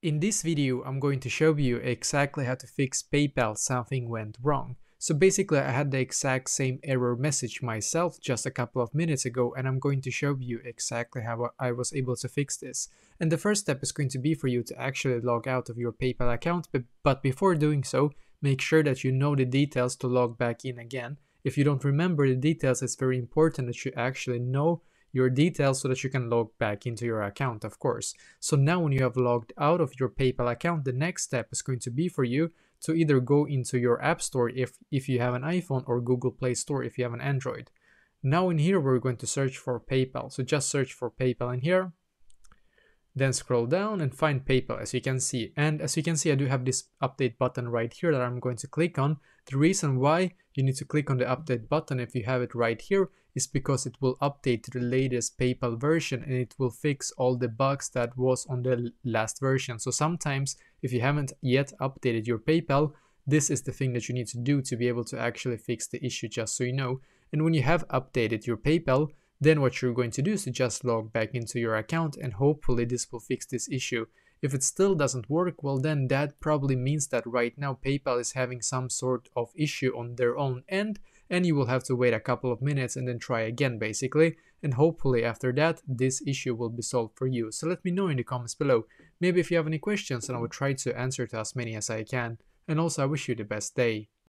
In this video, I'm going to show you exactly how to fix PayPal something went wrong. So basically I had the exact same error message myself just a couple of minutes ago and I'm going to show you exactly how I was able to fix this. And the first step is going to be for you to actually log out of your PayPal account but before doing so, make sure that you know the details to log back in again. If you don't remember the details, it's very important that you actually know your details so that you can log back into your account, of course. So now when you have logged out of your PayPal account, the next step is going to be for you to either go into your App Store if, if you have an iPhone or Google Play Store if you have an Android. Now in here, we're going to search for PayPal. So just search for PayPal in here. Then scroll down and find PayPal as you can see. And as you can see, I do have this update button right here that I'm going to click on. The reason why you need to click on the update button if you have it right here is because it will update to the latest PayPal version and it will fix all the bugs that was on the last version. So sometimes if you haven't yet updated your PayPal, this is the thing that you need to do to be able to actually fix the issue just so you know. And when you have updated your PayPal, then what you're going to do is to just log back into your account and hopefully this will fix this issue. If it still doesn't work, well then that probably means that right now PayPal is having some sort of issue on their own end and you will have to wait a couple of minutes and then try again basically and hopefully after that this issue will be solved for you. So let me know in the comments below. Maybe if you have any questions and I will try to answer to as many as I can. And also I wish you the best day.